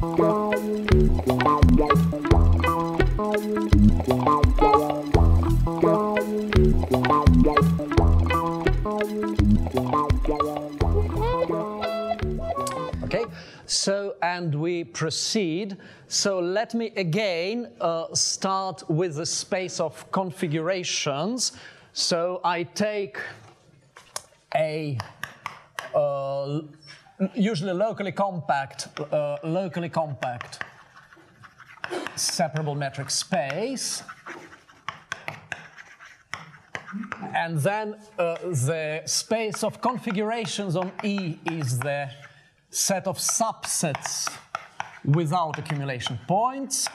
Okay, so and we proceed. So let me again uh, start with the space of configurations. So I take a uh, usually locally compact, uh, locally compact separable metric space. And then uh, the space of configurations on E is the set of subsets without accumulation points.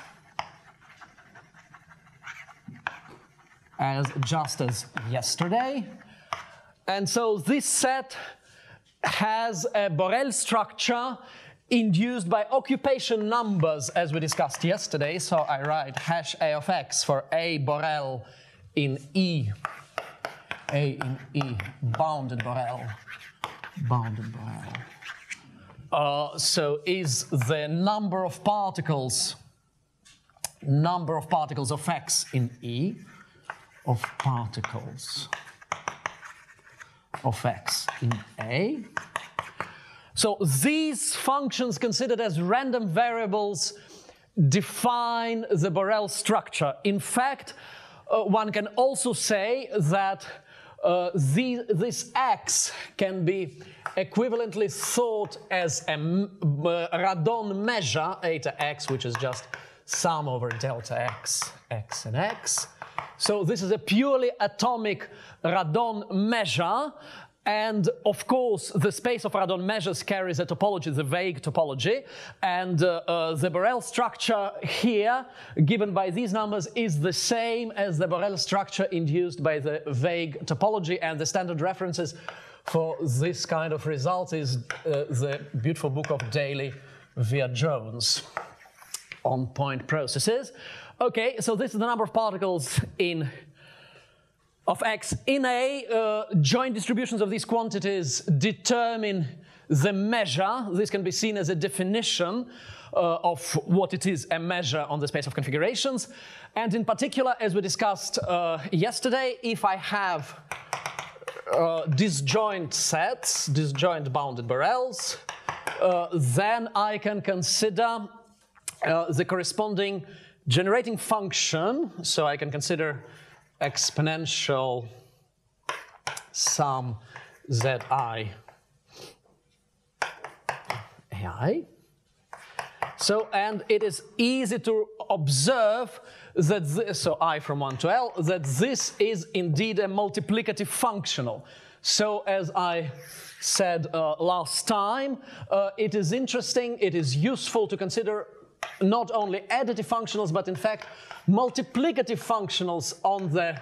As just as yesterday. And so this set has a Borel structure induced by occupation numbers as we discussed yesterday. So I write hash A of x for A Borel in E. A in E, bounded Borel. Bounded Borel. Uh, so is the number of particles, number of particles of x in E, of particles of x in A. So these functions considered as random variables define the Borel structure. In fact, uh, one can also say that uh, the, this x can be equivalently thought as a radon measure, eta x, which is just sum over delta x, x and x. So this is a purely atomic radon measure. And of course, the space of radon measures carries a topology, the vague topology. And uh, uh, the Borel structure here, given by these numbers, is the same as the Borel structure induced by the vague topology. And the standard references for this kind of result is uh, the beautiful book of Daly via Jones on point processes. Okay, so this is the number of particles in of x in A. Uh, joint distributions of these quantities determine the measure. This can be seen as a definition uh, of what it is a measure on the space of configurations. And in particular, as we discussed uh, yesterday, if I have uh, disjoint sets, disjoint bounded Borels, uh, then I can consider uh, the corresponding generating function, so I can consider exponential sum zi ai. So, and it is easy to observe that this, so i from 1 to l, that this is indeed a multiplicative functional. So as I said uh, last time, uh, it is interesting, it is useful to consider not only additive functionals, but in fact multiplicative functionals on the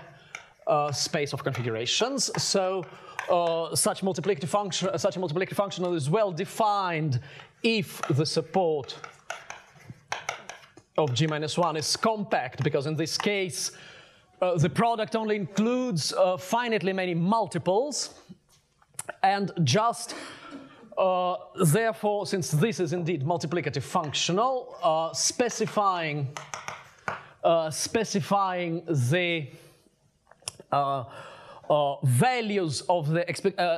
uh, space of configurations. So uh, such multiplicative function, such a multiplicative functional is well defined if the support of g minus one is compact, because in this case uh, the product only includes uh, finitely many multiples, and just uh, therefore, since this is indeed multiplicative functional, uh, specifying uh, specifying the uh, uh, values of the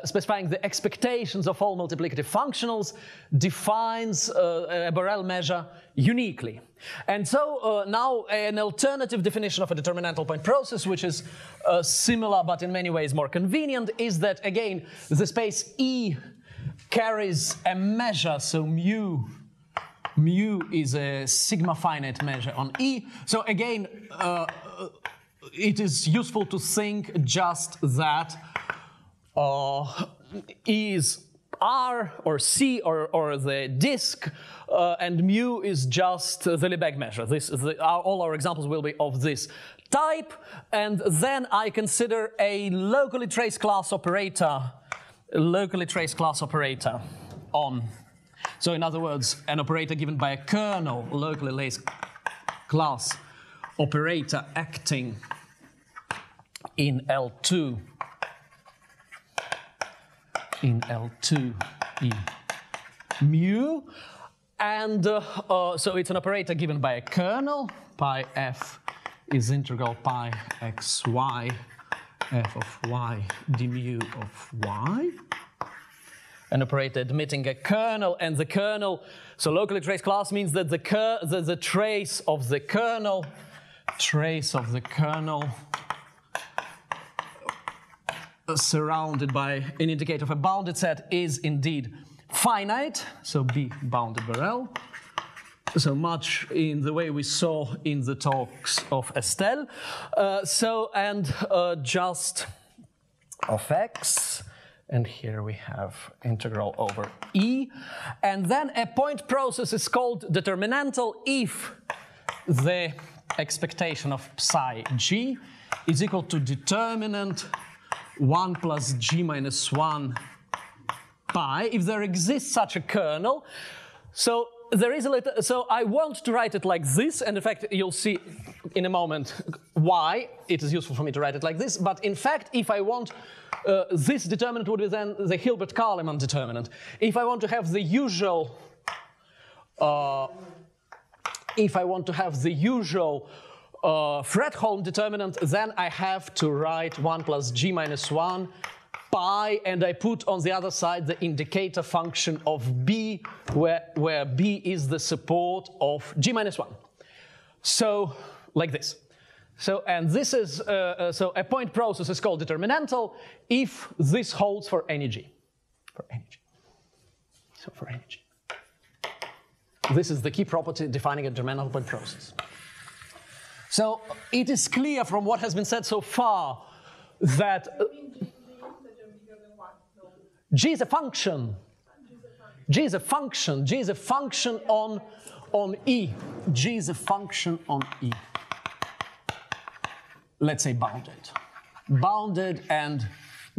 specifying the expectations of all multiplicative functionals defines a Borel measure uniquely. And so now an alternative definition of a determinantal point process, which is similar but in many ways more convenient, is that again the space E carries a measure, so mu mu is a sigma finite measure on E. So again, uh, it is useful to think just that uh, E is R or C or, or the disk, uh, and mu is just the Lebesgue measure. This, the, our, all our examples will be of this type, and then I consider a locally traced class operator, locally traced class operator on. So in other words, an operator given by a kernel, locally laced class operator acting in L2 in L2 in mu. And uh, uh, so it's an operator given by a kernel. Pi f is integral pi x y f of y d mu of y. An operator admitting a kernel, and the kernel, so locally traced class means that the, the, the trace of the kernel, trace of the kernel uh, surrounded by an indicator of a bounded set is indeed finite, so B bounded Borel. So much in the way we saw in the talks of Estelle. Uh, so, and uh, just of x, and here we have integral over E. And then a point process is called determinantal if the expectation of psi g is equal to determinant 1 plus g minus 1 pi, if there exists such a kernel. So there is a little, so I want to write it like this, and in fact, you'll see in a moment why it is useful for me to write it like this. But in fact, if I want uh, this determinant would be then the Hilbert-Carleman determinant. If I want to have the usual, uh, if I want to have the usual uh, Fredholm determinant, then I have to write 1 plus g minus 1 pi, and I put on the other side the indicator function of b, where, where b is the support of g minus 1. So, like this. So, and this is, uh, uh, so a point process is called determinantal if this holds for any g, for energy. So for energy. This is the key property defining a determinantal point process. So it is clear from what has been said so far that G is a function. G is a function. G is a function on, on E. G is a function on E. Let's say bounded. Bounded and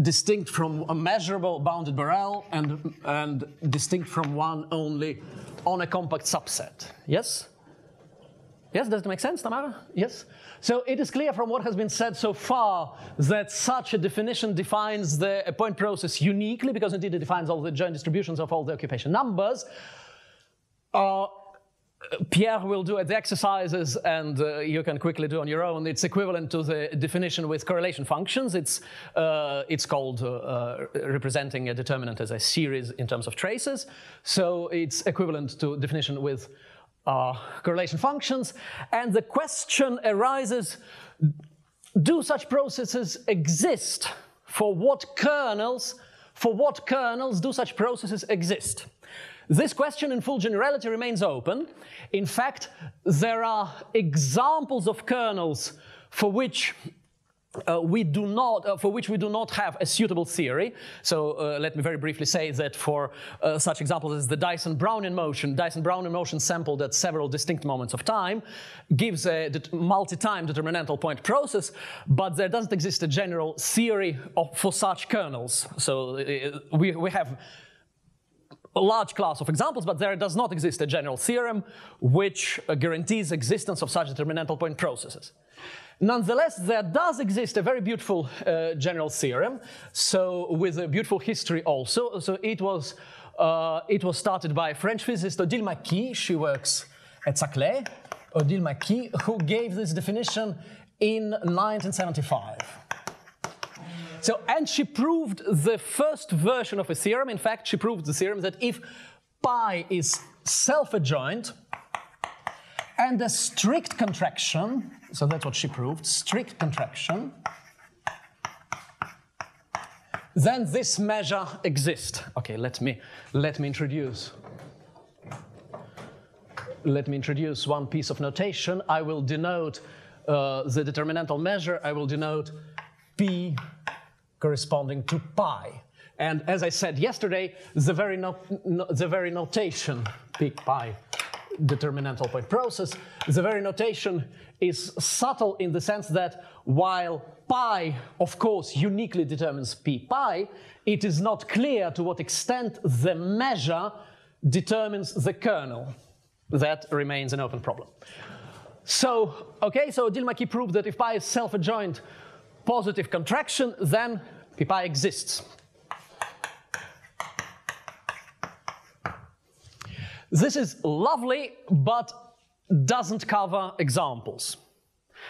distinct from a measurable bounded Borel and, and distinct from one only on a compact subset. Yes? Yes, does it make sense, Tamara? Yes? So it is clear from what has been said so far that such a definition defines the point process uniquely, because indeed it defines all the joint distributions of all the occupation numbers. Uh, Pierre will do the exercises and uh, you can quickly do on your own. It's equivalent to the definition with correlation functions. It's, uh, it's called uh, uh representing a determinant as a series in terms of traces. So it's equivalent to definition with uh, correlation functions. And the question arises, do such processes exist? For what kernels, for what kernels do such processes exist? This question in full generality remains open. In fact, there are examples of kernels for which uh, we do not, uh, for which we do not have a suitable theory. So uh, let me very briefly say that for uh, such examples as the Dyson-Brownian motion, Dyson-Brownian motion sampled at several distinct moments of time gives a multi-time determinantal point process, but there doesn't exist a general theory of, for such kernels. So uh, we, we have a large class of examples, but there does not exist a general theorem which uh, guarantees existence of such determinantal point processes. Nonetheless, there does exist a very beautiful uh, general theorem, so with a beautiful history also. So it was, uh, it was started by French physicist Odile Macchi. She works at Saclay. Odile Macchi, who gave this definition in 1975. So, and she proved the first version of a theorem. In fact, she proved the theorem that if pi is self-adjoint and a strict contraction so that's what she proved, strict contraction. Then this measure exists. Okay, let me, let me introduce let me introduce one piece of notation. I will denote uh, the determinantal measure. I will denote P corresponding to pi. And as I said yesterday, the very, no, no, the very notation, P pi determinantal point process, the very notation is subtle in the sense that while pi, of course, uniquely determines p pi, it is not clear to what extent the measure determines the kernel. That remains an open problem. So, okay, so Odile Macchi proved that if pi is self-adjoint positive contraction, then p pi exists. This is lovely, but doesn't cover examples.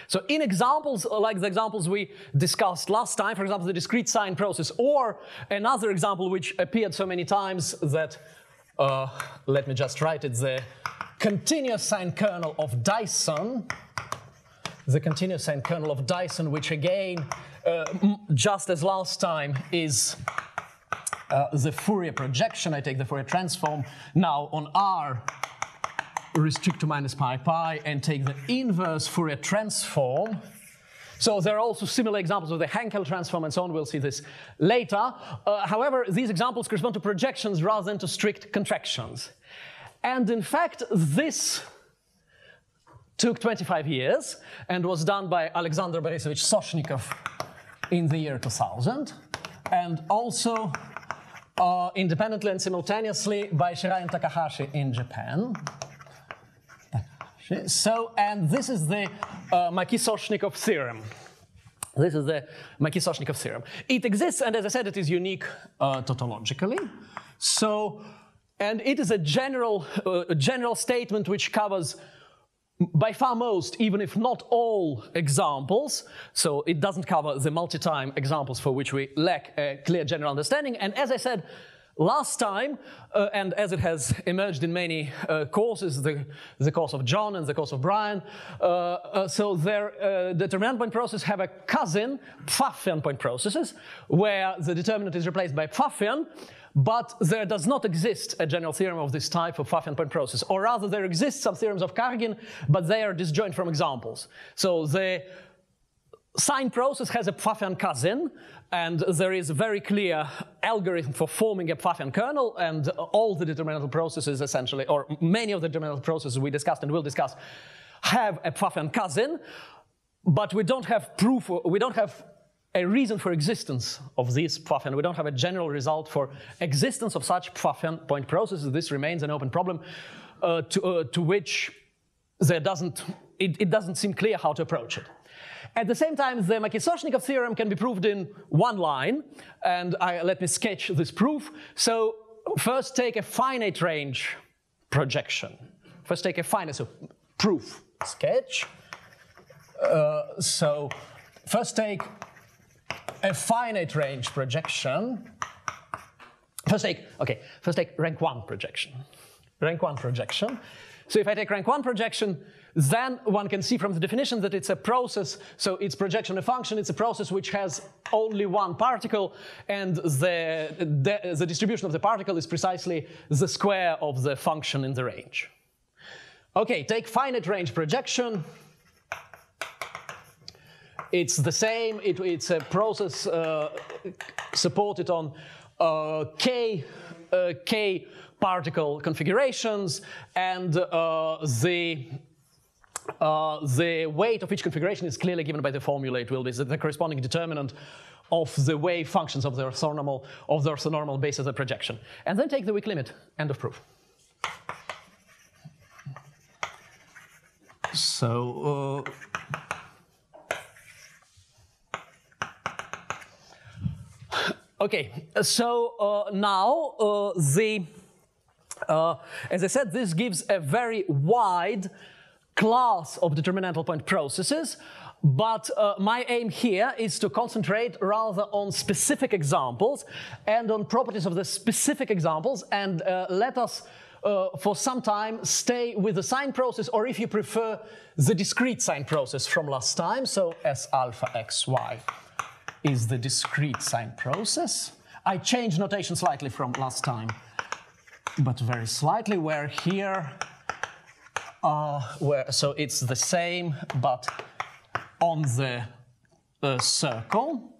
So in examples like the examples we discussed last time, for example, the discrete sine process, or another example which appeared so many times that, uh, let me just write it, the continuous sine kernel of Dyson, the continuous sine kernel of Dyson, which again, uh, just as last time, is uh, the Fourier projection. I take the Fourier transform now on R restrict to minus pi pi and take the inverse Fourier transform. So there are also similar examples of the Hankel transform and so on. We'll see this later. Uh, however, these examples correspond to projections rather than to strict contractions. And in fact, this took 25 years and was done by Alexander Borisovich Soshnikov in the year 2000, and also uh, independently and simultaneously by Shirai and Takahashi in Japan. So, and this is the uh, Macchi-Soshnikov theorem. This is the Macchi-Soshnikov theorem. It exists, and as I said, it is unique uh, tautologically. So, and it is a general, uh, a general statement which covers by far most, even if not all, examples. So it doesn't cover the multi-time examples for which we lack a clear general understanding. And as I said, Last time, uh, and as it has emerged in many uh, courses, the, the course of John and the course of Brian, uh, uh so their, uh, the determinant point process have a cousin, Pfaffian point processes, where the determinant is replaced by Pfaffian, but there does not exist a general theorem of this type for Pfaffian point process, or rather there exist some theorems of Kargin, but they are disjoint from examples. So the sine process has a Pfaffian cousin, and there is a very clear algorithm for forming a Pfaffian kernel, and all the determinantal processes essentially, or many of the determinantal processes we discussed and will discuss, have a Pfaffian cousin, but we don't have proof, we don't have a reason for existence of this Pfaffian. We don't have a general result for existence of such Pfaffian point processes. This remains an open problem uh, to, uh, to which there doesn't, it, it doesn't seem clear how to approach it. At the same time, the Macchi-Soshnikov theorem can be proved in one line, and I, let me sketch this proof. So first take a finite range projection. First take a finite, so proof, sketch. Uh, so first take a finite range projection. First take, okay, first take rank one projection. Rank one projection. So if I take rank one projection, then one can see from the definition that it's a process, so it's projection a function, it's a process which has only one particle, and the, the, the distribution of the particle is precisely the square of the function in the range. Okay, take finite range projection. It's the same, it, it's a process uh, supported on uh, k, uh, k particle configurations, and the the weight of each configuration is clearly given by the formula. It will be the corresponding determinant of the wave functions of the orthonormal of the orthonormal basis of projection. And then take the weak limit. End of proof. So. Uh, okay, so uh, now uh, the, uh, as I said, this gives a very wide class of determinantal point processes, but uh, my aim here is to concentrate rather on specific examples and on properties of the specific examples and uh, let us uh, for some time stay with the sine process or if you prefer the discrete sine process from last time so S alpha xy is the discrete sine process I changed notation slightly from last time but very slightly where here uh, where, so it's the same, but on the uh, circle.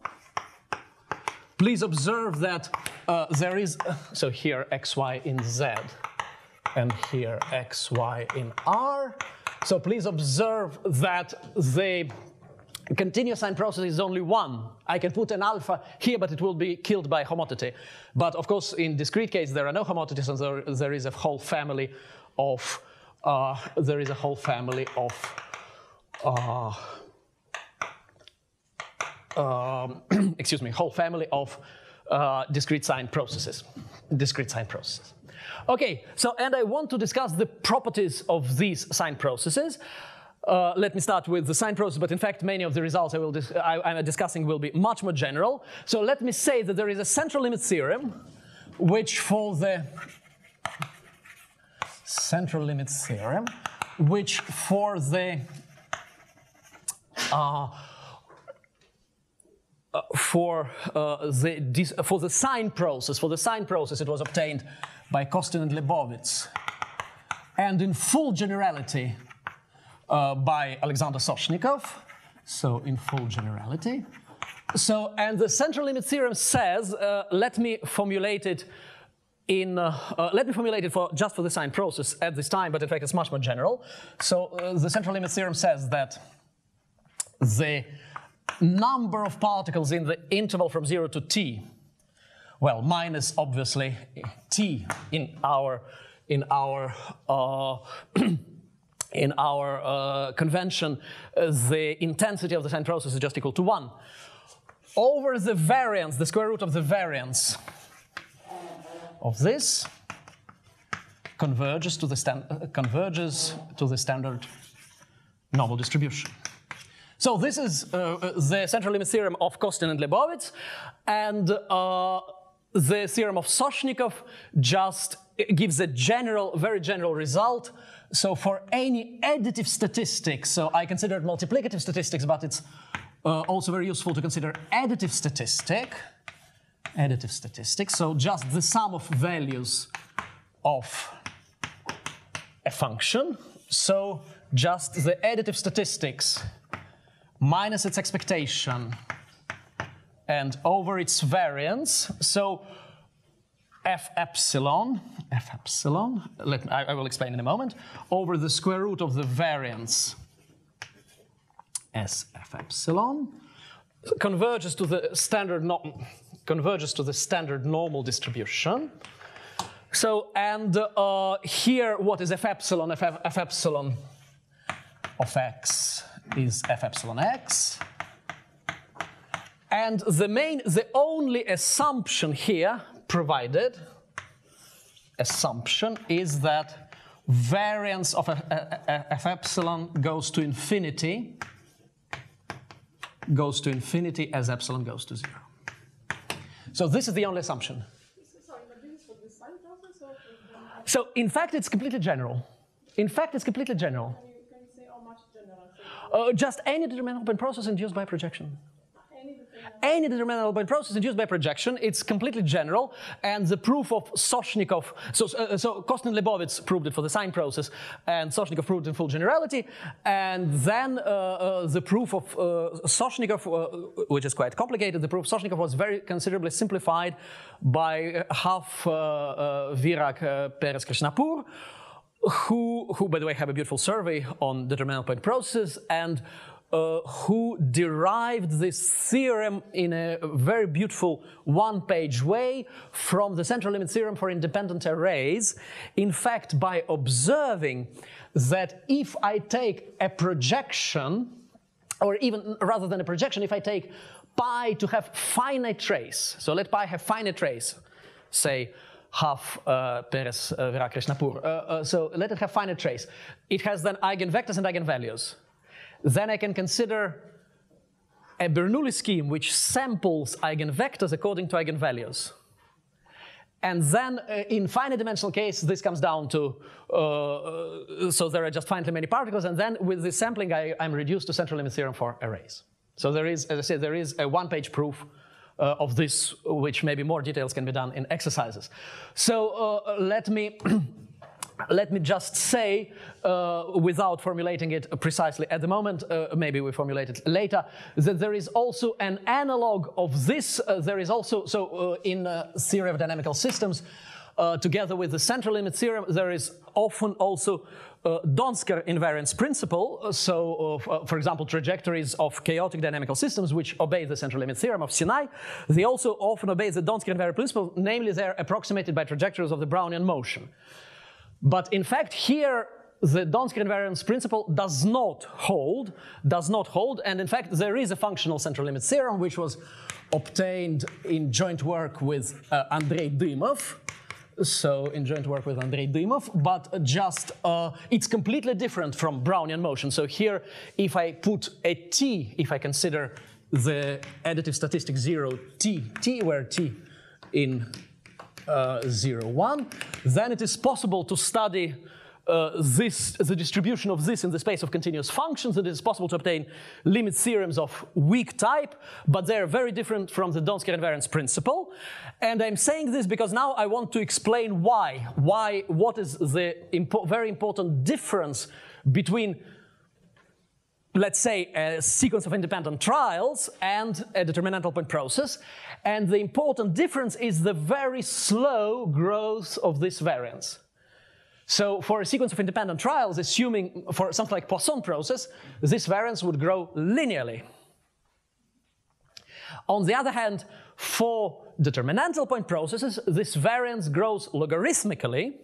Please observe that uh, there is, uh, so here xy in z, and here xy in r. So please observe that the continuous sine process is only one. I can put an alpha here, but it will be killed by homothety. But of course, in discrete case, there are no homotheties, and there, there is a whole family of uh, there is a whole family of uh, um, excuse me, whole family of uh, discrete sine processes, discrete sine processes. Okay, so and I want to discuss the properties of these sine processes. Uh, let me start with the sine process, but in fact, many of the results I will dis I, I'm discussing will be much more general. So let me say that there is a central limit theorem, which for the central limit theorem, which for the uh, uh, for uh, the for the sine process, for the sine process, it was obtained by Costin and Lebowitz, and in full generality uh, by Alexander Soshnikov. So in full generality. So and the central limit theorem says, uh, let me formulate it in, uh, uh, let me formulate it for just for the sine process at this time, but in fact it's much more general. So uh, the central limit theorem says that the number of particles in the interval from 0 to t, well, minus obviously t in our, in our, uh, in our uh, convention, uh, the intensity of the sine process is just equal to 1. Over the variance, the square root of the variance of this converges to the, uh, converges to the standard normal distribution. So this is uh, the central limit theorem of Costin and Lebowitz, and uh, the theorem of Soshnikov just gives a general, very general result. So for any additive statistics, so I considered multiplicative statistics, but it's uh, also very useful to consider additive statistic, additive statistics, so just the sum of values of a function. So just the additive statistics minus its expectation and over its variance. So f epsilon, f epsilon, let I, I, will explain in a moment, over the square root of the variance s f epsilon converges to the standard converges to the standard normal distribution. So and uh, here what is f epsilon? F, f epsilon of x is f epsilon x. And the main, the only assumption here provided, assumption is that variance of f epsilon goes to infinity, goes to infinity as epsilon goes to zero. So this is the only assumption. So in fact, it's completely general. In fact, it's completely general. Uh, just any determinable point process induced by projection. Any determinable point process induced by projection, it's completely general, and the proof of Soshnikov, so, uh, so Costin Lebowitz proved it for the sine process, and Soshnikov proved it in full generality, and then uh, uh, the proof of uh, Soshnikov, uh, which is quite complicated, the proof of Soshnikov was very considerably simplified by Hough uh, Virág Peres Krishnapur, who, who, by the way, have a beautiful survey on determinable point processes and uh, who derived this theorem in a very beautiful one-page way from the central limit theorem for independent arrays. In fact, by observing that if I take a projection, or even rather than a projection, if I take pi to have finite trace, so let pi have finite trace, say Hough uh, Peres uh, Virág Krishnapur. Uh, uh, so let it have finite trace. It has then eigenvectors and eigenvalues. Then I can consider a Bernoulli scheme which samples eigenvectors according to eigenvalues. And then uh, in finite dimensional case, this comes down to, uh, uh, so there are just finitely many particles, and then with the sampling, I, am reduced to central limit theorem for arrays. So there is, as I said, there is a one-page proof uh, of this, which maybe more details can be done in exercises. So uh, let me let me just say, uh, without formulating it precisely at the moment, uh, maybe we formulate it later, that there is also an analog of this. Uh, there is also, so uh, in uh, theory of dynamical systems, uh, together with the central limit theorem, there is often also Donsker invariance principle. So, for example, trajectories of chaotic dynamical systems which obey the central limit theorem of Sinai, they also often obey the Donsker invariance principle, namely they're approximated by trajectories of the Brownian motion. But in fact, here the Donsker invariance principle does not hold, does not hold, and in fact there is a functional central limit theorem which was obtained in joint work with uh, Andrei Dymov, so in joint work with Andrei Dymov, but just uh, it's completely different from Brownian motion. So here, if I put a t, if I consider the additive statistic 0 t, t where t in uh, 0, 1, then it is possible to study uh, this, the distribution of this in the space of continuous functions, and it is possible to obtain limit theorems of weak type, but they're very different from the Donsker invariance principle. And I'm saying this because now I want to explain why. Why, what is the impo very important difference between let's say, a sequence of independent trials and a determinantal point process. And the important difference is the very slow growth of this variance. So for a sequence of independent trials, assuming for something like Poisson process, this variance would grow linearly. On the other hand, for determinantal point processes, this variance grows logarithmically,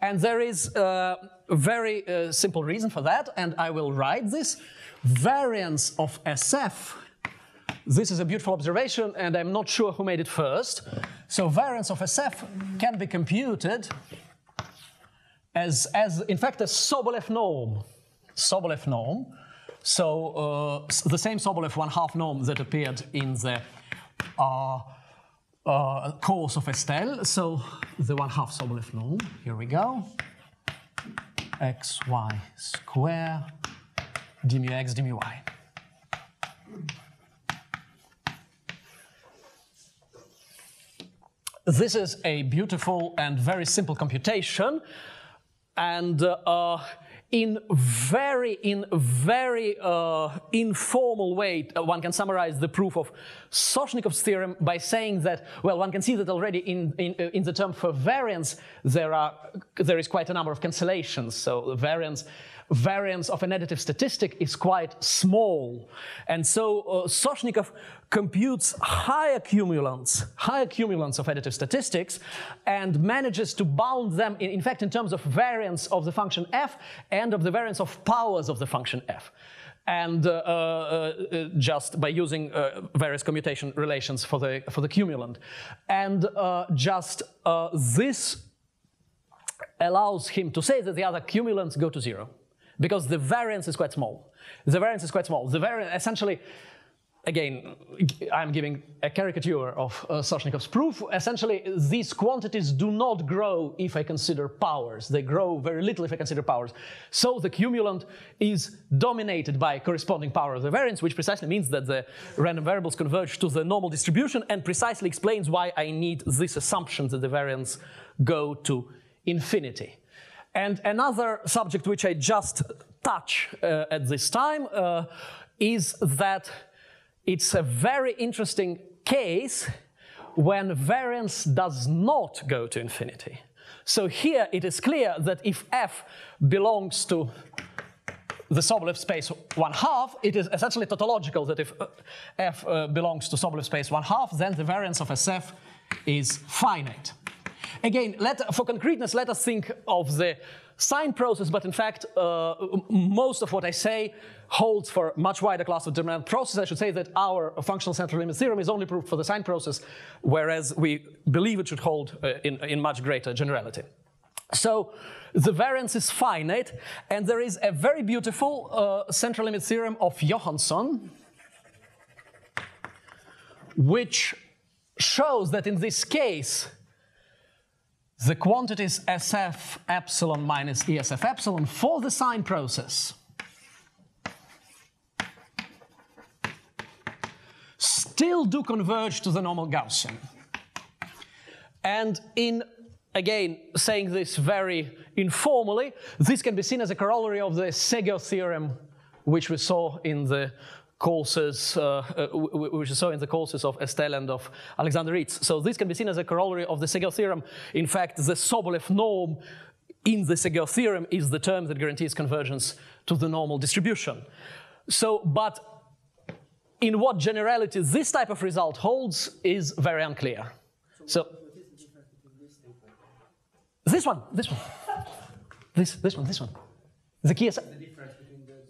and there is a very uh, simple reason for that, and I will write this. Variance of SF, this is a beautiful observation, and I'm not sure who made it first. So variance of SF can be computed as, as in fact, a Sobolev norm. Sobolev norm. So uh, the same Sobolev one half norm that appeared in the uh, uh, course of Estelle. So the one half Sobolev norm. Here we go. xy square d mu x d mu y. This is a beautiful and very simple computation and uh, in very, in very uh, informal way, uh, one can summarize the proof of Soshnikov's theorem by saying that, well, one can see that already in, in, uh, in the term for variance, there, are, there is quite a number of cancellations. So variance variance of an additive statistic is quite small. And so uh, Soshnikov computes high accumulants, high accumulants of additive statistics and manages to bound them, in, in fact, in terms of variance of the function f and of the variance of powers of the function f and uh, uh, uh, just by using uh, various commutation relations for the for the cumulant, and uh, just uh, this allows him to say that the other cumulants go to zero because the variance is quite small. The variance is quite small. The variance essentially, again, I'm giving a caricature of uh, Soshnikov's proof. Essentially, these quantities do not grow if I consider powers. They grow very little if I consider powers. So the cumulant is dominated by corresponding power of the variance, which precisely means that the random variables converge to the normal distribution and precisely explains why I need this assumption that the variance go to infinity. And another subject which I just touch uh, at this time uh, is that it's a very interesting case when variance does not go to infinity. So here it is clear that if f belongs to the Sobolev space one half, it is essentially tautological that if uh, f uh, belongs to Sobolev space one half, then the variance of SF is finite. Again, let, for concreteness, let us think of the sine process, but in fact, uh, most of what I say holds for much wider class of determinant process. I should say that our functional central limit theorem is only proved for the sine process, whereas we believe it should hold uh, in, in much greater generality. So the variance is finite, and there is a very beautiful uh, central limit theorem of Johansson, which shows that in this case, the quantities SF epsilon minus ESF epsilon for the sine process still do converge to the normal Gaussian. And in, again, saying this very informally, this can be seen as a corollary of the Szegő theorem, which we saw in the courses, uh, uh, which we saw in the courses of Estelle and of Alexander Its. So this can be seen as a corollary of the Szegő theorem. In fact, the Sobolev norm in the Szegő theorem is the term that guarantees convergence to the normal distribution. So, but in what generality this type of result holds is very unclear. So, this one, this one, this, this one, this one. The key is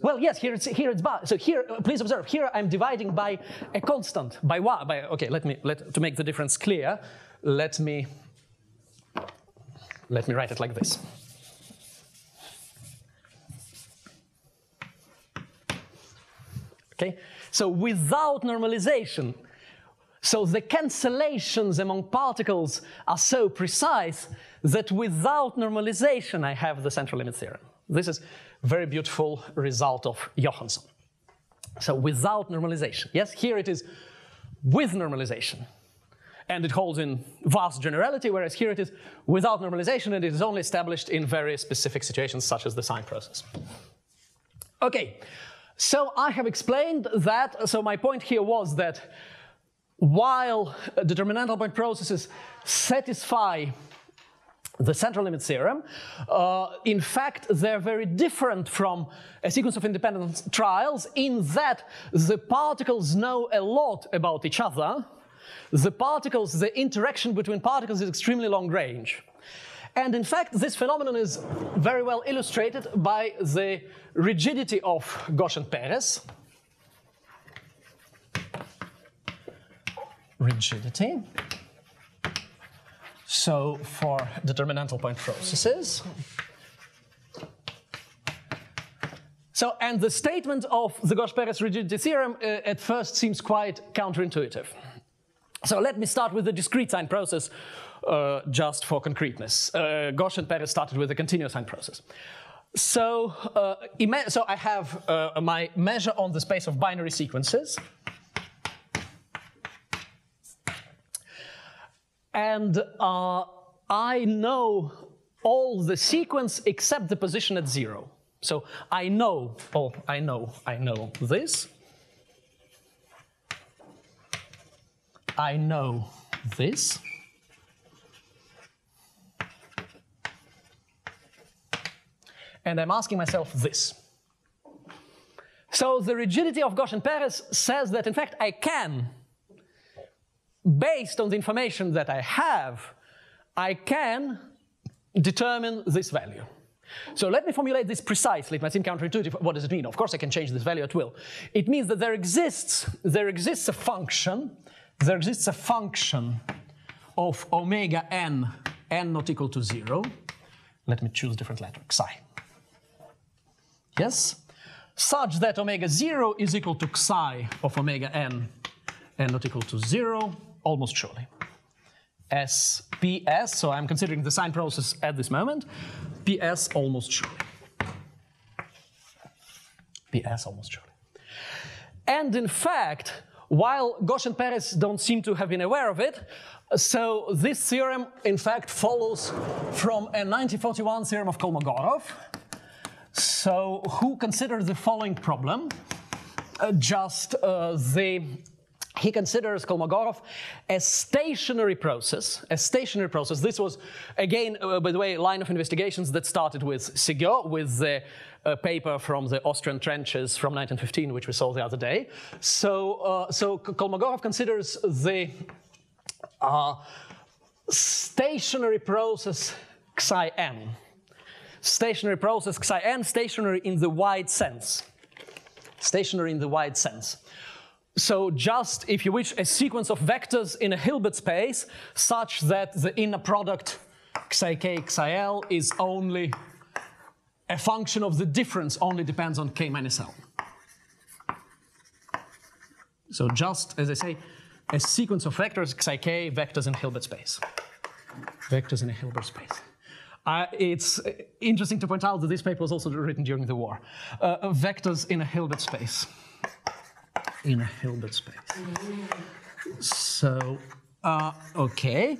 well, yes, here it's here it's bar. So here, please observe. Here I'm dividing by a constant by what? By okay. Let me let to make the difference clear. Let me Let me write it like this. Okay, so without normalization, so the cancellations among particles are so precise that without normalization I have the central limit theorem. This is very beautiful result of Johansson. So without normalization, yes, here it is with normalization. And it holds in vast generality, whereas here it is without normalization and it is only established in very specific situations such as the sine process. Okay, so I have explained that, so my point here was that while determinantal point processes satisfy the central limit theorem, uh, in fact, they're very different from a sequence of independent trials in that the particles know a lot about each other. The particles, the interaction between particles is extremely long range. And in fact, this phenomenon is very well illustrated by the rigidity of Ghosh and Peres. Rigidity. So for determinantal point processes. So, and the statement of the Ghosh-Peres rigidity theorem uh, at first seems quite counterintuitive. So let me start with the discrete sine process uh, just for concreteness. Uh, and Peres started with a continuous sine process. So, uh, so I have uh, my measure on the space of binary sequences. And uh, I know all the sequence except the position at zero. So I know, oh, I know, I know this. I know this. And I'm asking myself this. So the rigidity of Ghosh and Peres says that in fact I can based on the information that I have, I can determine this value. So let me formulate this precisely. It might seem counterintuitive. What does it mean? Of course, I can change this value at will. It means that there exists, there exists a function, there exists a function of omega n, n not equal to zero. Let me choose a different letter, psi. Yes? Such that omega zero is equal to psi of omega n, n not equal to zero, almost surely. S, PS, so I'm considering the sine process at this moment, PS almost surely. PS almost surely. And in fact, while Ghosh and Peres don't seem to have been aware of it, so this theorem, in fact, follows from a 1941 theorem of Kolmogorov. So who considered the following problem? Uh, just uh, the he considers Kolmogorov a stationary process, a stationary process. This was, again, uh, by the way, line of investigations that started with Szegő, with the uh, paper from the Austrian trenches from 1915, which we saw the other day. So, uh, so Kolmogorov considers the stationary process n. Stationary process psi n, stationary in the wide sense. Stationary in the wide sense. So just, if you wish, a sequence of vectors in a Hilbert space such that the inner product xi k, xi l is only a function of the difference only depends on k minus l. So just, as I say, a sequence of vectors, xi k, vectors in Hilbert space. Vectors in a Hilbert space. Uh, it's interesting to point out that this paper was also written during the war. Uh, vectors in a Hilbert space in a Hilbert space. So, uh, okay.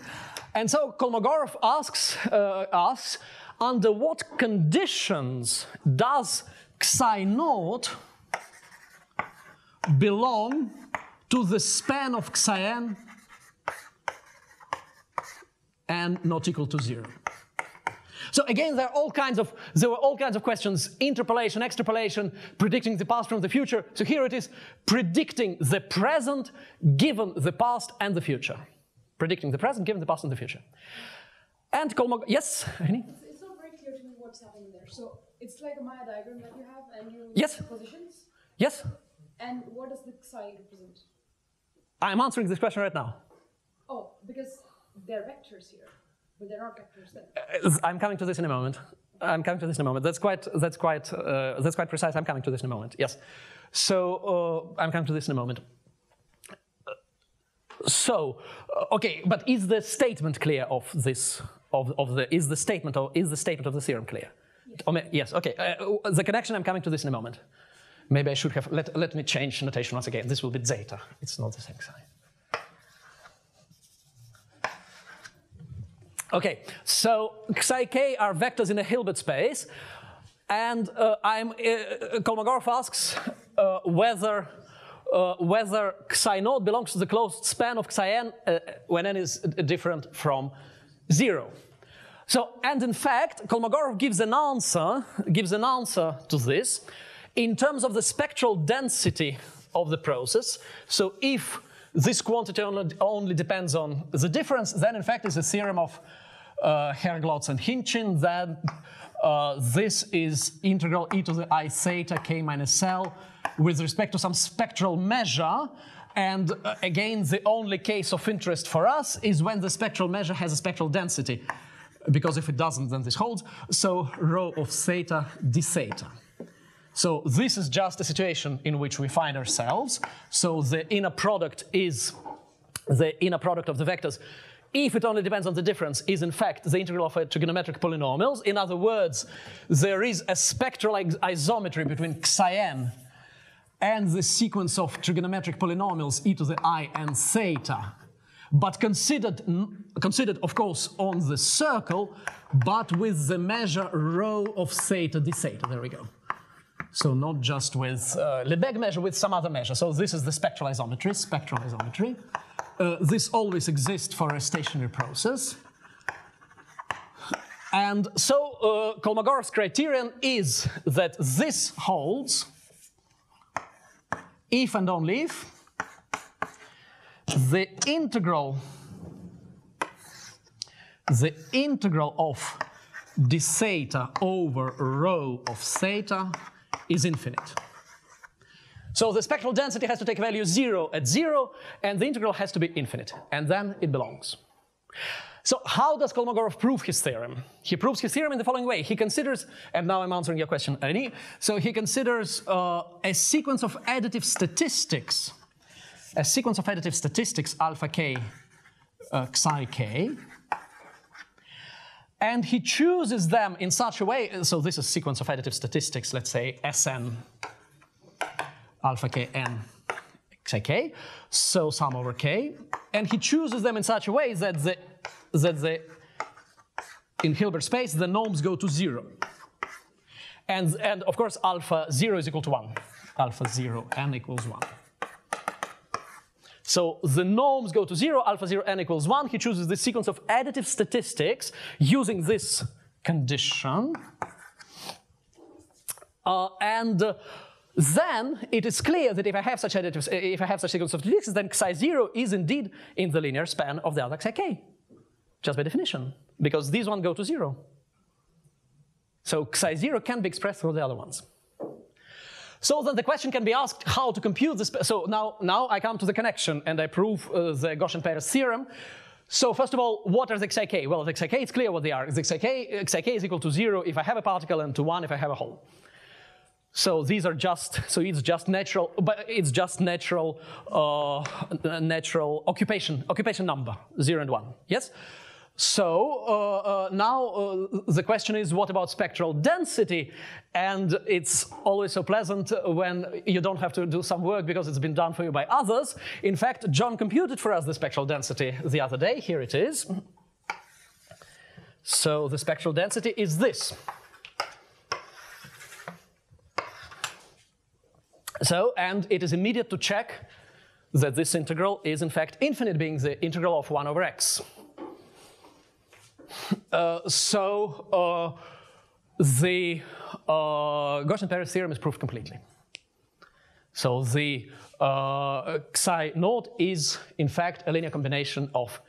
And so Kolmogorov asks, uh, asks, under what conditions does psi naught belong to the span of psi n and not equal to zero? So again, there are all kinds of there were all kinds of questions: interpolation, extrapolation, predicting the past from the future. So here it is: predicting the present given the past and the future. Predicting the present given the past and the future. And Kolmog, yes, It's, it's not very clear to me what's happening there. So it's like a Maya diagram that you have, and you yes. positions. Yes. And what does the psi represent? I'm answering this question right now. Oh, because they're vectors here. But vectors then. Uh, I'm coming to this in a moment. I'm coming to this in a moment. That's quite, that's quite, uh, that's quite precise. I'm coming to this in a moment. Yes. So uh, I'm coming to this in a moment. So, uh, okay, but is the statement clear of this? Of, of the is the statement or is the statement of the theorem clear? Yes. yes okay. Uh, the connection. I'm coming to this in a moment. Maybe I should have let let me change notation once again. This will be zeta. It's not the same sign. Okay, so psi k are vectors in a Hilbert space, and uh, I'm uh, Kolmogorov asks uh, whether uh, whether psi naught belongs to the closed span of psi n uh, when n is different from zero. So, and in fact, Kolmogorov gives an answer gives an answer to this in terms of the spectral density of the process. So, if this quantity only, only depends on the difference, then in fact it's a theorem of uh, Herglotz and Khintchine, then uh, this is integral e to the i theta k minus L with respect to some spectral measure. And uh, again, the only case of interest for us is when the spectral measure has a spectral density. Because if it doesn't, then this holds. So rho of theta d theta. So this is just a situation in which we find ourselves. So the inner product is the inner product of the vectors if it only depends on the difference, is in fact the integral of a trigonometric polynomials. In other words, there is a spectral isometry between psi n and the sequence of trigonometric polynomials e to the i and theta, but considered, considered of course, on the circle, but with the measure rho of theta d theta. There we go. So not just with uh, Lebesgue measure, with some other measure. So this is the spectral isometry, spectral isometry. Uh, this always exists for a stationary process. And so uh, Kolmogorov's criterion is that this holds if and only if the integral the integral of d theta over rho of theta is infinite. So the spectral density has to take value zero at zero, and the integral has to be infinite, and then it belongs. So how does Kolmogorov prove his theorem? He proves his theorem in the following way. He considers, and now I'm answering your question, Ernie. So he considers uh, a sequence of additive statistics, a sequence of additive statistics, alpha k, uh, psi k, and he chooses them in such a way, so this is a sequence of additive statistics, let's say Sn alpha k n xi k, so sum over k, and he chooses them in such a way that the, that the in Hilbert space the norms go to zero. And, and of course alpha 0 is equal to 1. Alpha 0 n equals 1. So the norms go to 0, alpha 0 n equals 1. He chooses the sequence of additive statistics using this condition. Uh, and uh, then it is clear that if I have such additives, if I have such sequence of statistics, then psi 0 is indeed in the linear span of the other psi k, just by definition, because these one go to 0. So psi 0 can be expressed through the other ones. So then the question can be asked how to compute this. So now, now I come to the connection and I prove uh, the Ghosh-Peres theorem. So first of all, what are the xi k? Well, the xi k, it's clear what they are. The xi k, xi k is equal to 0 if I have a particle and to 1 if I have a hole. So these are just, so it's just natural, but it's just natural, uh, natural occupation, occupation number, zero and one, yes? So uh, uh, now uh, the question is, what about spectral density? And it's always so pleasant when you don't have to do some work because it's been done for you by others. In fact, John computed for us the spectral density the other day. Here it is. So the spectral density is this. So, and it is immediate to check that this integral is in fact infinite, being the integral of 1 over x. Uh, so uh, the uh, Ghosh-Peres theorem is proved completely. So the uh, psi naught is in fact a linear combination of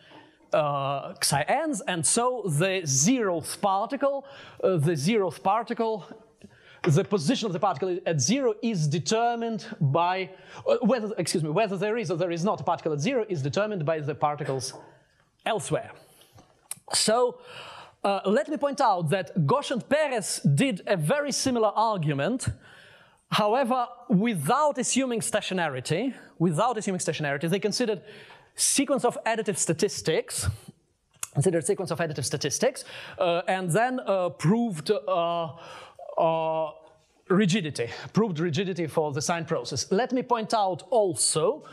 uh, psi n's, and so the zeroth particle, uh, the zeroth particle the position of the particle at zero is determined by uh, whether, excuse me, whether there is or there is not a particle at zero is determined by the particles elsewhere. So uh, let me point out that Ghosh and Peres did a very similar argument, however, without assuming stationarity, without assuming stationarity, they considered sequence of additive statistics, considered sequence of additive statistics, uh, and then uh, proved uh, rigidity, proved rigidity for the sine process. Let me point out also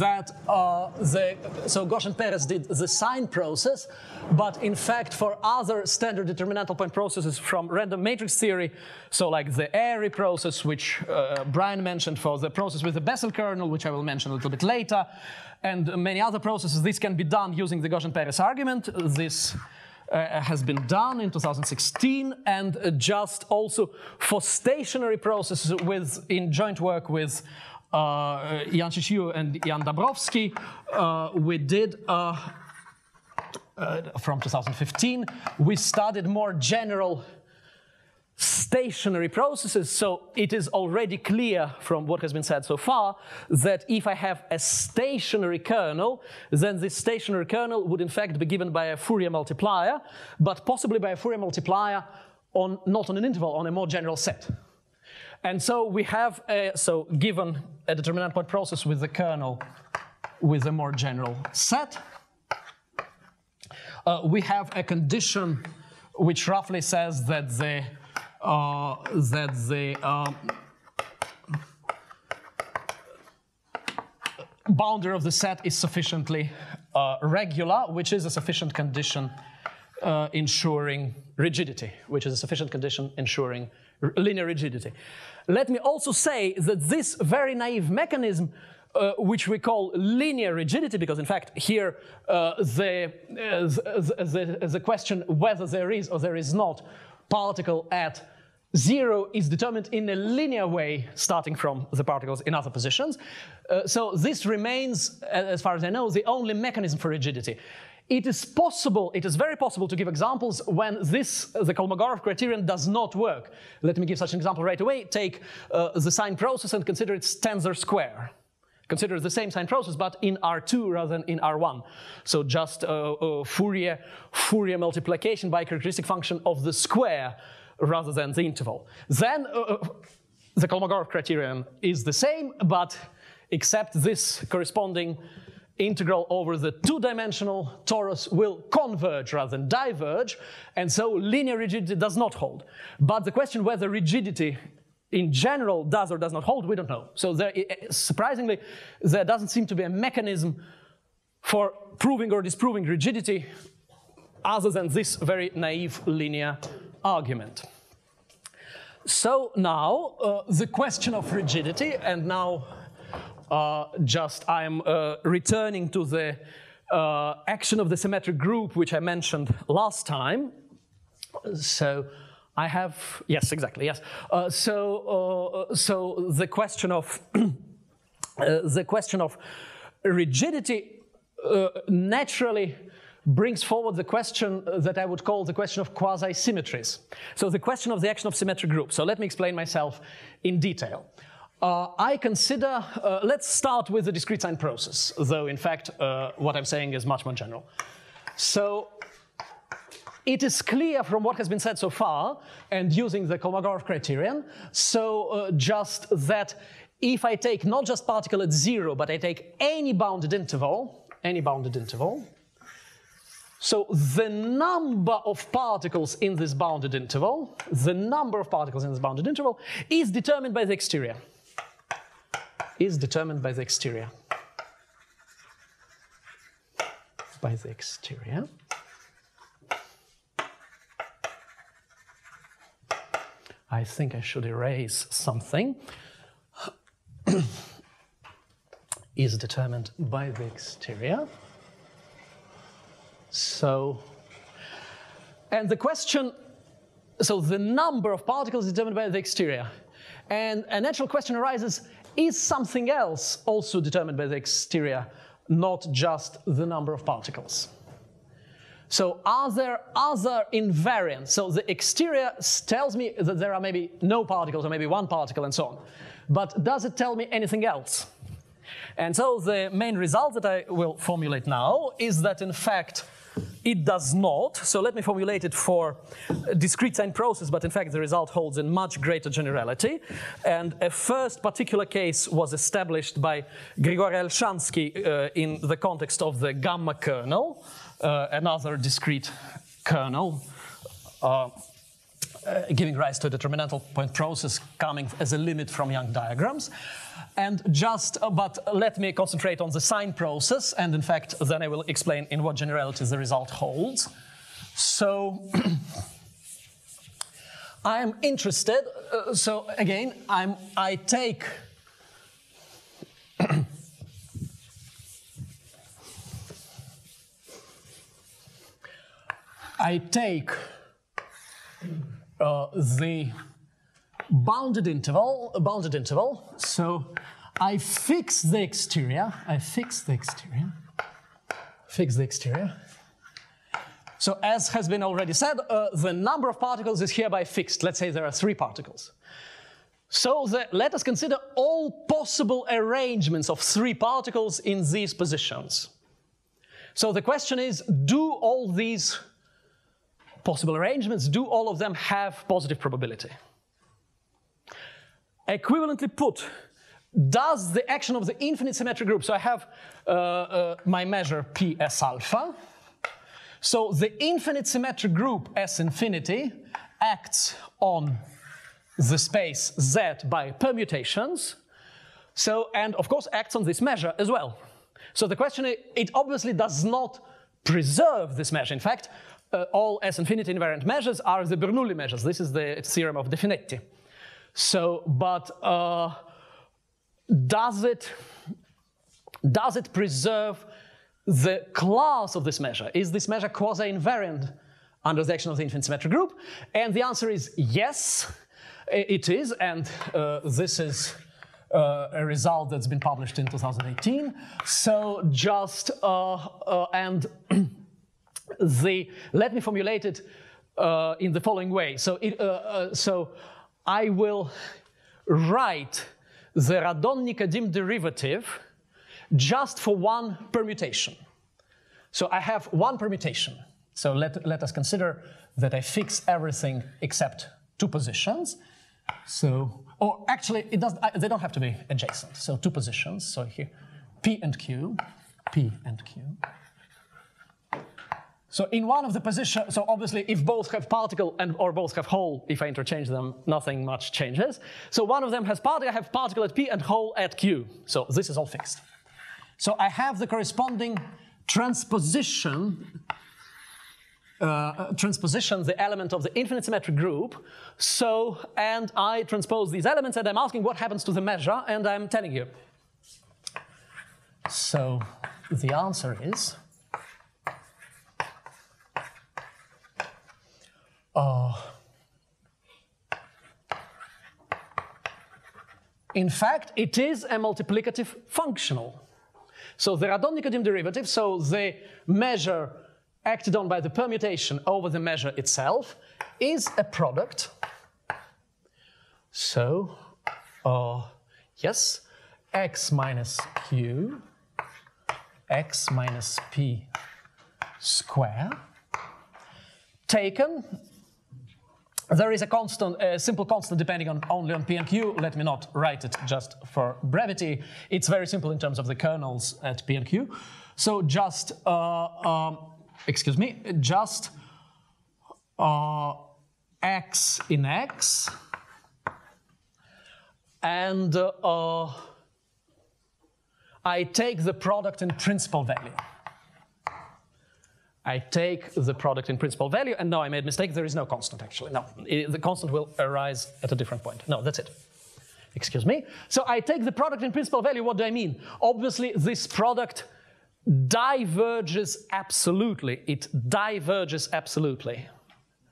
that uh, the, so Ghosh and Peres did the sine process, but in fact for other standard determinantal point processes from random matrix theory, so like the Airy process, which uh, Brian mentioned for the process with the Bessel kernel, which I will mention a little bit later, and many other processes, this can be done using the Ghosh and Peres argument. This uh, has been done in 2016 and uh, just also for stationary processes with in joint work with uh, Yanqi Qiu and Yoann Dabrowski, uh, we did uh, uh, from 2015, we studied more general stationary processes, so it is already clear from what has been said so far that if I have a stationary kernel, then this stationary kernel would in fact be given by a Fourier multiplier, but possibly by a Fourier multiplier on not on an interval, on a more general set. And so we have, a, so given a determinant point process with the kernel with a more general set, uh, we have a condition which roughly says that the that the boundary of the set is sufficiently uh, regular, which is a sufficient condition uh, ensuring rigidity, which is a sufficient condition ensuring linear rigidity. Let me also say that this very naive mechanism uh, which we call linear rigidity, because in fact here uh, the, uh, the, the, the, question whether there is or there is not particle at zero is determined in a linear way starting from the particles in other positions. Uh, so this remains, as far as I know, the only mechanism for rigidity. It is possible, it is very possible to give examples when this, the Kolmogorov criterion does not work. Let me give such an example right away. Take uh, the sine process and consider its tensor square. Consider the same sine process, but in R2 rather than in R1. So just uh, uh, Fourier, Fourier multiplication by characteristic function of the square rather than the interval. Then uh, uh, the Kolmogorov criterion is the same, but except this corresponding integral over the two-dimensional torus will converge rather than diverge, and so linear rigidity does not hold. But the question whether rigidity in general does or does not hold, we don't know. So there, surprisingly, there doesn't seem to be a mechanism for proving or disproving rigidity other than this very naive linear argument. So now uh, the question of rigidity, and now uh, just I'm uh, returning to the uh, action of the symmetric group, which I mentioned last time. So I have, yes, exactly, yes. Uh, so, uh, so the question of the question of rigidity naturally brings forward the question that I would call the question of quasi-symmetries. So the question of the action of symmetric groups. So let me explain myself in detail. Uh, I consider, uh, let's start with the discrete sine process, though in fact uh, what I'm saying is much more general. So it is clear from what has been said so far, and using the Kolmogorov criterion, so uh, just that if I take not just particle at zero, but I take any bounded interval, any bounded interval, so the number of particles in this bounded interval, the number of particles in this bounded interval is determined by the exterior. Is determined by the exterior. By the exterior. I think I should erase something. is determined by the exterior. So, and the question, so the number of particles is determined by the exterior. And a natural question arises, is something else also determined by the exterior, not just the number of particles? So are there other invariants? So the exterior tells me that there are maybe no particles or maybe one particle and so on. But does it tell me anything else? And so the main result that I will formulate now is that in fact it does not. So let me formulate it for discrete time process, but in fact the result holds in much greater generality. And a first particular case was established by Grigori Olshanski uh, in the context of the gamma kernel, uh, another discrete kernel. Uh, uh, giving rise to a determinantal point process coming as a limit from Young diagrams. And just, uh, but let me concentrate on the sine process, and in fact, then I will explain in what generalities the result holds. So, I am interested, uh, so again, I'm, I take I take uh, the bounded interval, bounded interval. So I fix the exterior, I fix the exterior, fix the exterior. So as has been already said, uh, the number of particles is hereby fixed. Let's say there are three particles. So the, let us consider all possible arrangements of three particles in these positions. So the question is, do all these possible arrangements, do all of them have positive probability? Equivalently put, does the action of the infinite symmetric group, so I have uh, uh, my measure P S alpha, so the infinite symmetric group S infinity acts on the space Z by permutations, so, and of course acts on this measure as well. So the question, is, it obviously does not preserve this measure. In fact, uh, all S infinity invariant measures are the Bernoulli measures. This is the theorem of De Finetti. So, but uh, does it does it preserve the class of this measure? Is this measure quasi-invariant under the action of the infinite symmetric group? And the answer is yes, it is, and uh, this is uh, a result that's been published in 2018. So just uh, uh and the, let me formulate it uh, in the following way. So, it, uh, so I will write the Radon-Nikodym derivative just for one permutation. So I have one permutation. So let, let us consider that I fix everything except two positions. So, or actually, it does, they don't have to be adjacent. So two positions. So here, P and Q, P and Q. So in one of the positions, so obviously if both have particle and or both have hole, if I interchange them, nothing much changes. So one of them has particle, I have particle at P and hole at Q. So this is all fixed. So I have the corresponding transposition, uh, uh transposition, the element of the infinite symmetric group. So, and I transpose these elements and I'm asking what happens to the measure and I'm telling you. So the answer is Uh, in fact, it is a multiplicative functional. So the Radon-Nikodym derivative, so the measure acted on by the permutation over the measure itself, is a product. So, uh, yes, x minus q, x minus p square, taken there is a constant, a simple constant depending on only on P and Q. Let me not write it just for brevity. It's very simple in terms of the kernels at P and Q. So just, uh, um, excuse me, just uh, x in x and uh, I take the product in principal value. I take the product in principal value, and no, I made a mistake. There is no constant, actually. No, the constant will arise at a different point. No, that's it. Excuse me. So I take the product in principal value. What do I mean? Obviously, this product diverges absolutely. It diverges absolutely.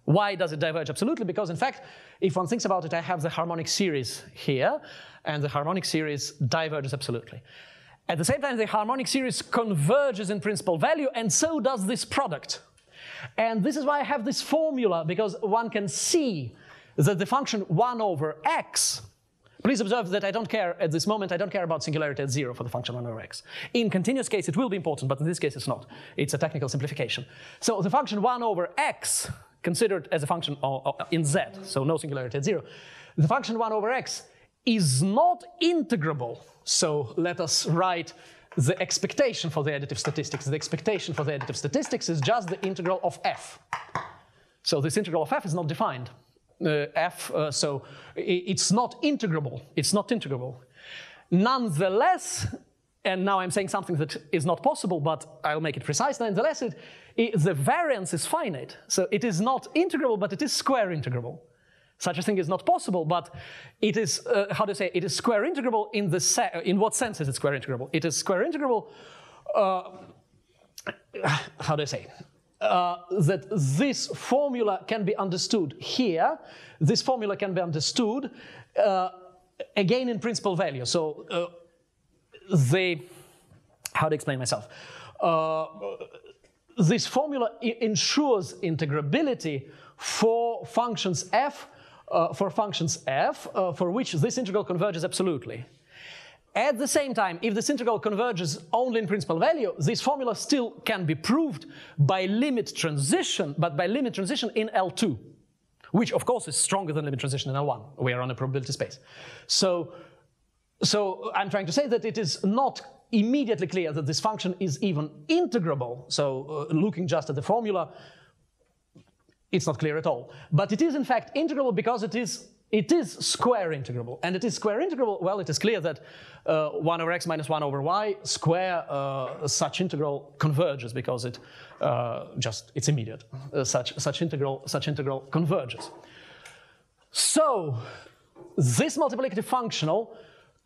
Why does it diverge absolutely? Because, in fact, if one thinks about it, I have the harmonic series here, and the harmonic series diverges absolutely. At the same time, the harmonic series converges in principal value, and so does this product. And this is why I have this formula, because one can see that the function 1 over x Please observe that I don't care at this moment, I don't care about singularity at zero for the function 1 over x. In continuous case, it will be important, but in this case, it's not. It's a technical simplification. So the function 1 over x, considered as a function in z, so no singularity at zero, the function 1 over x is not integrable. So let us write the expectation for the additive statistics. The expectation for the additive statistics is just the integral of f. So this integral of f is not defined uh, f, uh, so it's not integrable. It's not integrable. Nonetheless, and now I'm saying something that is not possible, but I'll make it precise. Nonetheless, it, it, the variance is finite. So it is not integrable, but it is square integrable. Such a thing is not possible, but it is, uh, how to say, it is square integrable in the, in what sense is it square integrable? It is square integrable, uh, how do I say, uh, that this formula can be understood here. This formula can be understood uh, again in principal value. So uh, the, how to explain myself? Uh, this formula ensures integrability for functions f, uh, for functions f, for which this integral converges absolutely. At the same time, if this integral converges only in principal value, this formula still can be proved by limit transition, but by limit transition in L2, which of course is stronger than limit transition in L1. We are on a probability space. So, so I'm trying to say that it is not immediately clear that this function is even integrable. So uh, looking just at the formula, it's not clear at all. But it is in fact integrable because it is it is square integrable. And it is square integrable, well, it is clear that uh, 1 over x minus 1 over y square uh, such integral converges because it uh, just, it's immediate. Uh, such, such, integral, such integral converges. So this multiplicative functional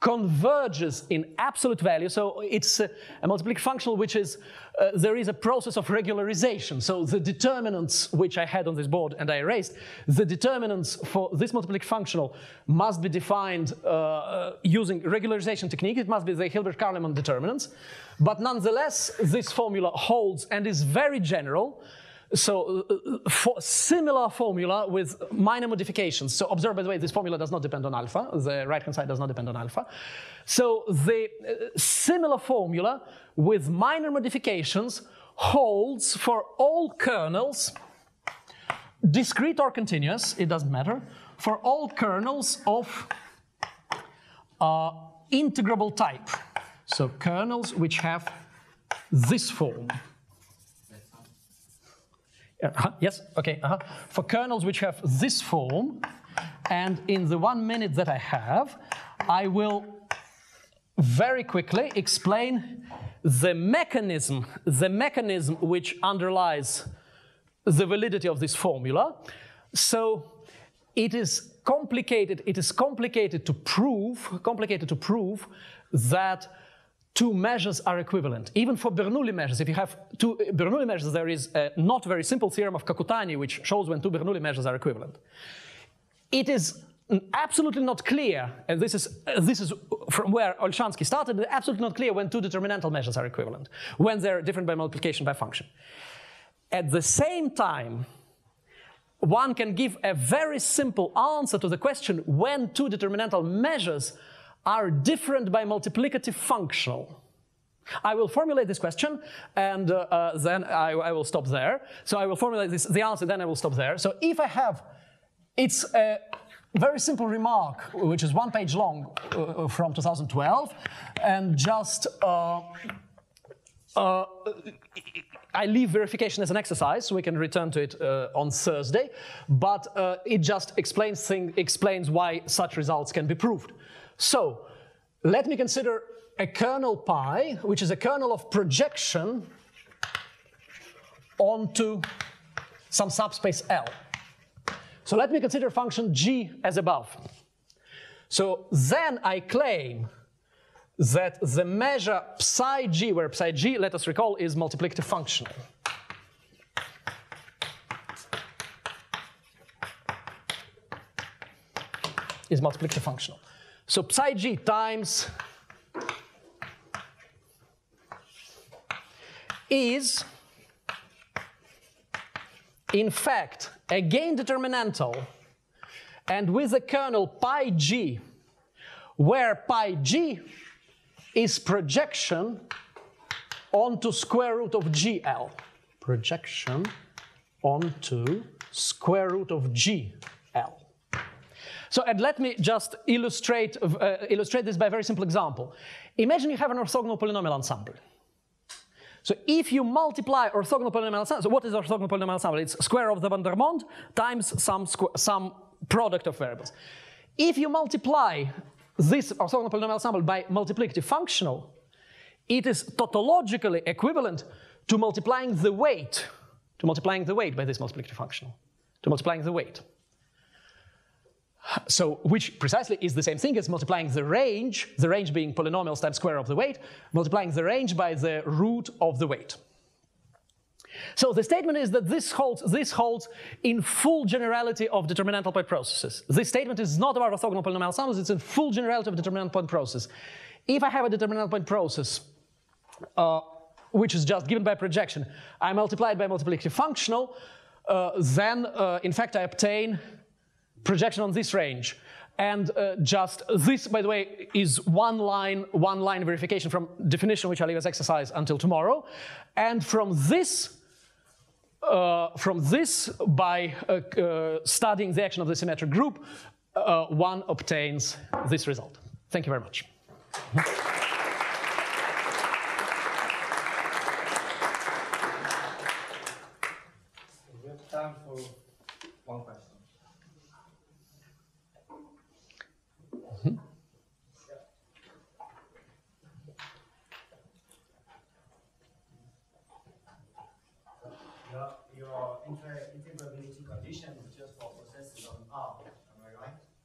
converges in absolute value. So it's a, a multiplicative functional which is, uh, there is a process of regularization. So the determinants which I had on this board and I erased, the determinants for this multiplicative functional must be defined uh, uh using regularization technique. It must be the Hilbert-Carleman determinants. But nonetheless, this formula holds and is very general. So uh, uh, for similar formula with minor modifications. So observe, by the way, this formula does not depend on alpha. The right-hand side does not depend on alpha. So the uh, similar formula with minor modifications holds for all kernels, discrete or continuous, it doesn't matter, for all kernels of uh, integrable type. So kernels which have this form. Uh -huh, yes, okay. Uh -huh. For kernels which have this form, and in the one minute that I have, I will very quickly explain the mechanism, the mechanism which underlies the validity of this formula. So it is complicated, it is complicated to prove, complicated to prove that two measures are equivalent. Even for Bernoulli measures, if you have two Bernoulli measures, there is a not very simple theorem of Kakutani which shows when two Bernoulli measures are equivalent. It is absolutely not clear, and this is, this is from where Olshanski started, absolutely not clear when two determinantal measures are equivalent, when they're different by multiplication by function. At the same time, one can give a very simple answer to the question when two determinantal measures are different by multiplicative functional. I will formulate this question, and uh, uh, then I, I, will stop there. So I will formulate this, the answer, then I will stop there. So if I have, it's a very simple remark, which is one page long uh, uh from 2012, and just uh, uh, I leave verification as an exercise, so we can return to it uh, on Thursday, but uh, it just explains, thing, explains why such results can be proved. So let me consider a kernel pi, which is a kernel of projection onto some subspace L. So let me consider function g as above. So then I claim that the measure psi g, where psi g, let us recall, is multiplicative functional. Is multiplicative functional. So psi g times is, in fact, again determinantal, and with a kernel pi g where pi g is projection onto square root of gl. Projection onto square root of gl. So, and let me just illustrate, uh, illustrate this by a very simple example. Imagine you have an orthogonal polynomial ensemble. So if you multiply orthogonal polynomial ensemble, so what is orthogonal polynomial ensemble? It's square of the Vandermonde times some, some product of variables. If you multiply this orthogonal polynomial ensemble by multiplicative functional, it is tautologically equivalent to multiplying the weight, to multiplying the weight by this multiplicative functional, to multiplying the weight. So, which precisely is the same thing as multiplying the range, the range being polynomials times square of the weight, multiplying the range by the root of the weight. So the statement is that this holds, this holds in full generality of determinantal point processes. This statement is not about orthogonal polynomial sums, it's in full generality of determinant point process. If I have a determinant point process, uh, which is just given by projection, I multiply it by multiplicative functional, uh, then uh, in fact I obtain projection on this range. And uh, just this, by the way, is one line, one line verification from definition, which I'll leave as exercise until tomorrow. And from this, uh, from this, by uh, uh studying the action of the symmetric group, uh, one obtains this result. Thank you very much.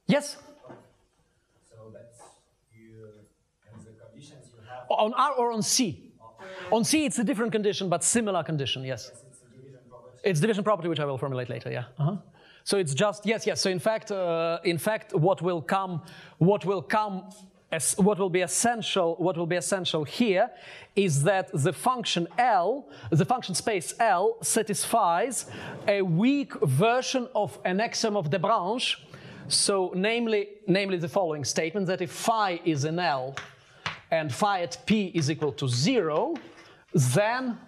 Yes? So that's you, and the conditions you have. On R or on C? On C, it's a different condition, but similar condition, yes. Yes, it's a division property. It's division property, which I will formulate later, yeah. Uh-huh. So it's just, yes, yes. So in fact, uh, in fact, what will come, what will come as, what will be essential, what will be essential here is that the function L, the function space L satisfies a weak version of an axiom of de Branges so namely, namely the following statement that if phi is in L and phi at P is equal to zero, then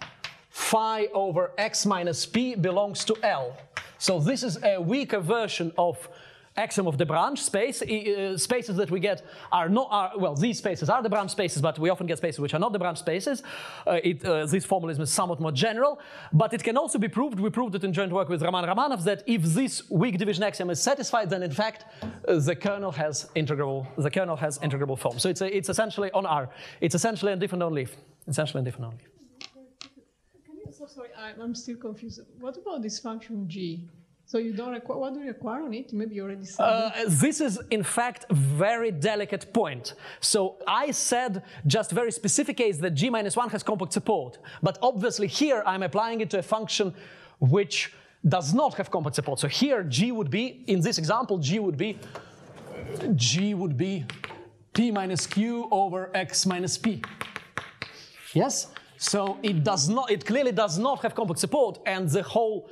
phi over x minus P belongs to L. So this is a weaker version of axiom of de Branges space. Uh, spaces that we get are not, are, well, these spaces are de Branges spaces, but we often get spaces which are not de Branges spaces. Uh, it, uh, this formalism is somewhat more general, but it can also be proved, we proved it in joint work with Roman Romanov that if this weak division axiom is satisfied, then in fact, uh, the kernel has integrable, the kernel has integrable form. So it's, a, it's essentially on R. It's essentially indifferent on leaf. Essentially indifferent on leaf. So sorry, I'm still confused. What about this function g? So you don't require, what do you require on it? Maybe you already said uh, This is in fact a very delicate point. So I said just very specific case that g minus 1 has compact support. But obviously here I'm applying it to a function which does not have compact support. So here g would be, in this example, g would be, g would be p minus q over x minus p. Yes? So it does not, it clearly does not have compact support and the whole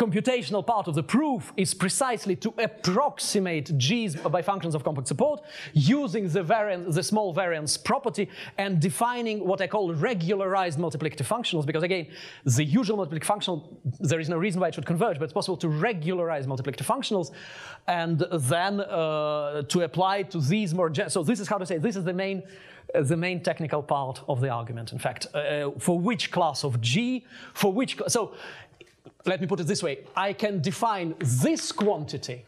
computational part of the proof is precisely to approximate g's by functions of compact support using the, variant, the small variance property and defining what I call regularized multiplicative functionals because again, the usual multiplicative functional, there is no reason why it should converge, but it's possible to regularize multiplicative functionals and then uh, to apply to these more, so this is how to say, this is the main uh, the main technical part of the argument, in fact, uh, for which class of G, for which, so let me put it this way, I can define this quantity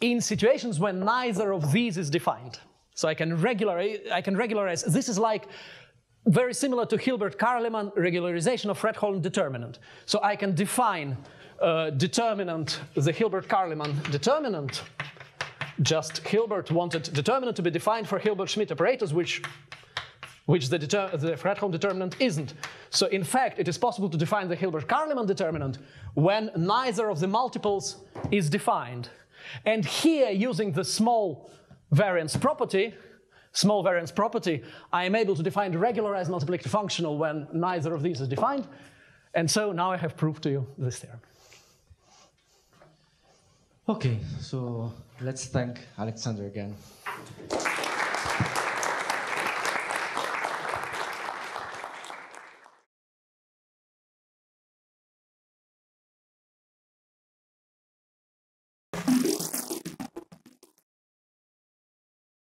in situations when neither of these is defined. So I can regularize, I can regularize, this is like very similar to Hilbert-Carleman regularization of Fredholm determinant. So I can define uh, determinant, the Hilbert-Carleman determinant, just Hilbert wanted determinant to be defined for Hilbert-Schmidt operators, which which the, the Fredholm determinant isn't. So in fact, it is possible to define the Hilbert-Carleman determinant when neither of the multiples is defined. And here, using the small variance property, small variance property, I am able to define the regularized multiplicative functional when neither of these is defined. And so now I have proved to you this theorem. Okay, so let's thank Alexander again.